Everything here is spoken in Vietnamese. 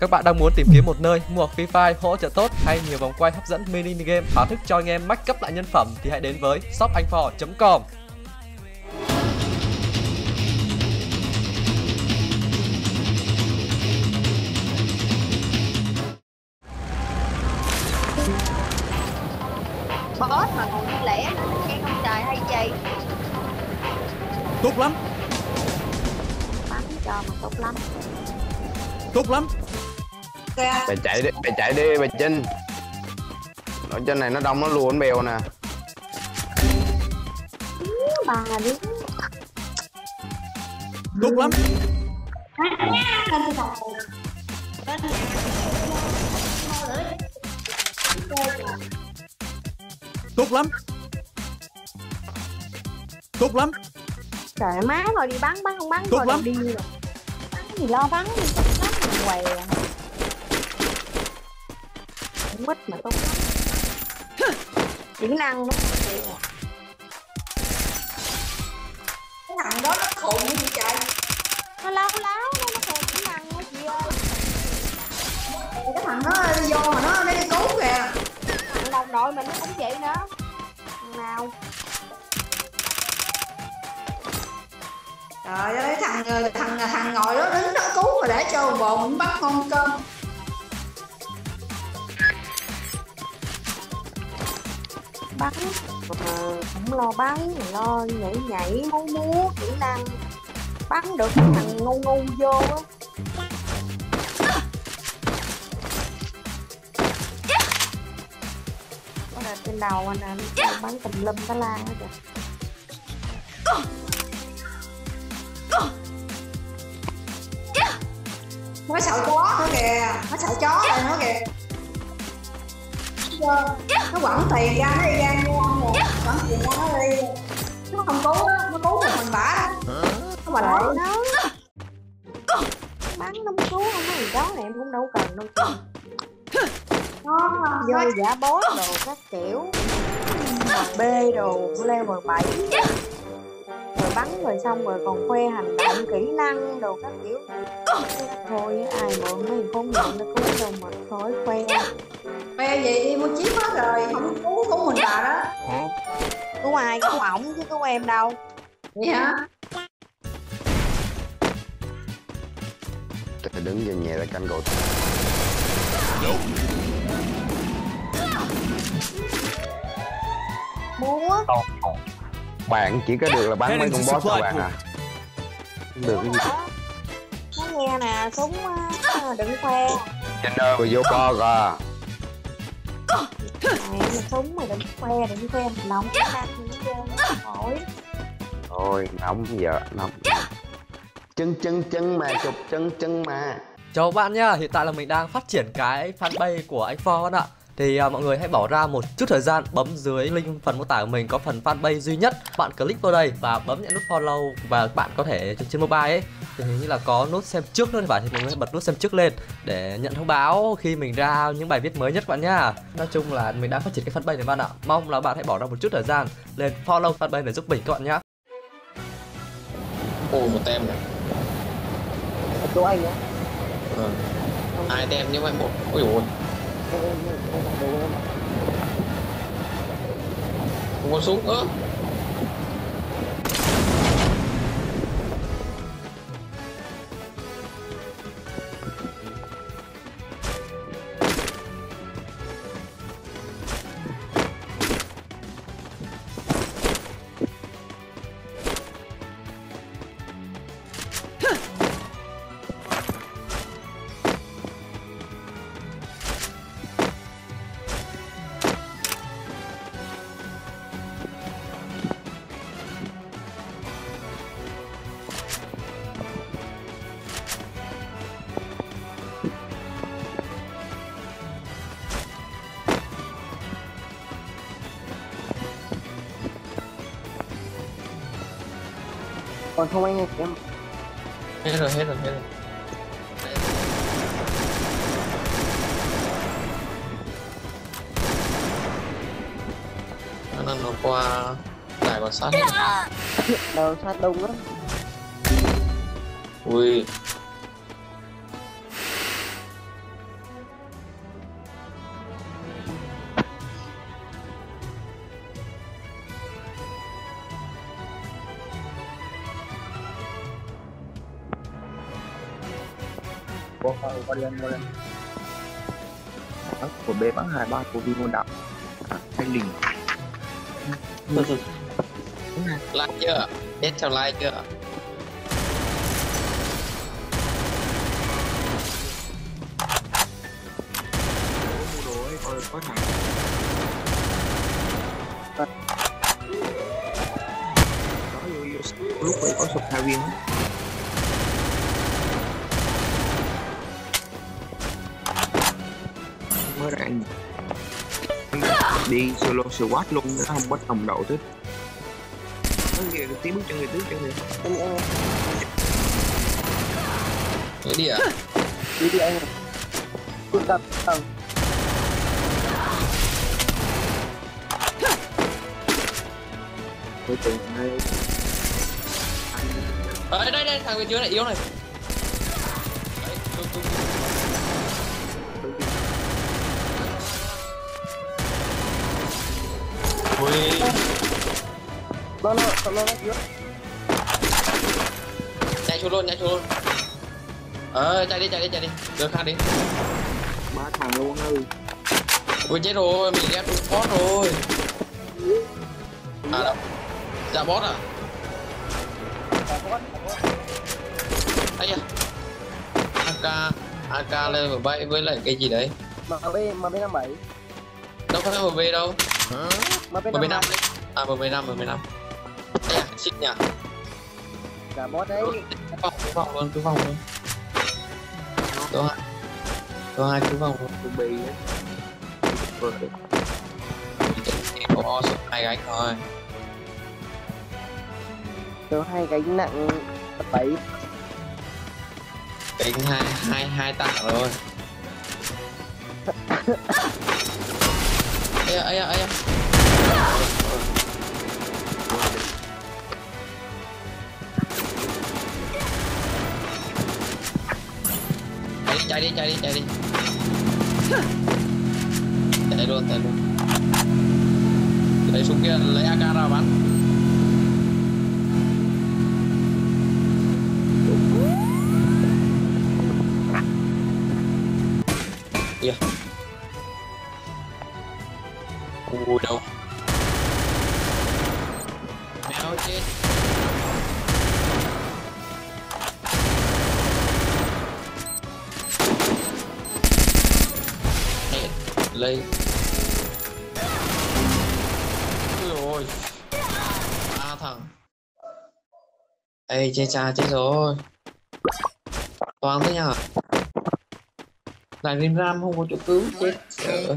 Các bạn đang muốn tìm kiếm một nơi mua Free Fire hỗ trợ tốt hay nhiều vòng quay hấp dẫn mini game thỏa thức cho anh em max cấp lại nhân phẩm thì hãy đến với shopanhphò.com. boss mà còn đi lẻ nghe không trời hay gì Tốt lắm, bắn cho mà tốt lắm. Tốt lắm Mày chạy đi, mày chạy đi bà Trinh. Ở trên này nó đông nó lùa bánh bèo nè. Bà đi. Tốt lắm. Tốt lắm. Tốt lắm. Trời má rồi đi bắn bắn không bắn Tốt rồi lắm. đi. Rồi bắn gì lo bắn đi bắn gì què không mít mà lắm kỹ năng nó cái thằng đó nó khùng như vậy trời? Nó láo láo nó nó khùng kỹ năng nó chị ơi cái thằng nó đi vô mà nó nó đi cứu kìa. Thằng đồng đội mình nó cũng vậy nữa. Thằng nào? Trời ơi thằng thằng thằng ngồi đó đứng đó cứu mà để cho bồn bắt ngon cơm bắn mà không lo bắn mà lo nhảy nhảy múa múa kỹ năng bắn được cái thằng ngu ngu vô á có trên đầu anh anh bắn tùm lum tá la hết rồi nó sợ chó nữa kìa nó sợ chó rồi nữa kìa nó quẳng tiền ra nó đi ra gì nó đi nó không cứu á, nó cứu một mình bả nó bà đợi nó bắn nó cứu không có gì đó này em cũng đâu cần đâu chứ nó vô giả boss đồ các kiểu B đồ level bảy rồi bắn rồi xong rồi còn khoe hành động kỹ năng đồ các kiểu thôi ai mượn mấy con mượn nó cứu đâu mà thôi khoe khoe gì đi mua chiếc hết rồi không cứu cứu mình bà đó cứu ai cứu ổng chứ cứu em đâu. Vậy hả Tôi đứng về nhà là canh cầu múa Bạn chỉ có được là bắn mấy con boss thôi supply bạn à. Không được cái gì. Nó nghe nè súng á, đừng khoe. Bà vô co kìa này mà súng mà đừng khoe đừng khoe động kỹ năng gì hết trơn nóng giờ nóng Chân chân chân mà chụp chân chân mà. Chào bạn nhá, hiện tại là mình đang phát triển cái fanpage của anh For bạn ạ thì à, mọi người hãy bỏ ra một chút thời gian bấm dưới link phần mô tả của mình có phần fanpage duy nhất. Bạn click vào đây và bấm nhận nút follow và bạn có thể trên, trên mobile ấy. Thì hình như là có nút xem trước nữa thì phải thì mọi người hãy bật nút xem trước lên để nhận thông báo khi mình ra những bài viết mới nhất các bạn nhá. Nói chung là mình đang phát triển cái fanpage này bạn ạ. Mong là bạn hãy bỏ ra một chút thời gian lên follow fanpage để giúp mình các bạn nhá. Ồ một tem này. Của anh á? Ừ. Hai tem như vậy một Ôi dồi ôi không có xuống nữa còn không anh em Hết rồi hết rồi hết rồi. Năng nó qua Đài quan sát. Đầu sát đông lắm. Ui qua qua qua Bắn của B bắn hai ba của Vimo đập thanh đình. Like chưa? Chết chào like chưa? có thằng có sụp hai viên mới ra anh. Đi solo squat luôn nó không bắt đồng đội thích. Nó kìa tí bước chân người tí chân người. Nghĩ đi à đi đi anh cứ tập tầng tôi từng hai ở đây đây thằng bên dưới này yếu này. Đấy, Lo lo, cậu lo trước. Chạy xuống luôn, chạy xuống luôn. Ờ, chạy đi, chạy đi, chạy đi. Được khang đi. Ba thằng luôn ơi. Ui chết rồi, mình ghép đúng boss rồi. À đâu. Dạ boss à? Dạ boss. Dạ, Ây da. AK, AK lên 7 với lại cái gì đấy? MB, MB57 đâu có MB đâu. B MB năm 5 đấy. À MB 5 MB 5 ấy à xịn nhỉ? Cả boss đấy. Cứ phòng cứ phòng luôn cứ phòng luôn. Có hai có hai cứ phòng luôn. Vừa được chỉ có hai gánh thôi. Tôi hai gánh nặng bảy. Tính hai hai hai tạ rồi Ayo, ayo, ayo. à, ấy à. chạy đi chạy đi chạy đi chạy đi chạy luôn chạy luôn lấy súng kia lấy AK ra bắn Ui đâu Mèo chết. Hết Lấy Ui ôi. Ba thằng. Ê, chết cha, chết rồi. Toàn thế nhở Lại rim ram không có chỗ cứu, chết. Sợ.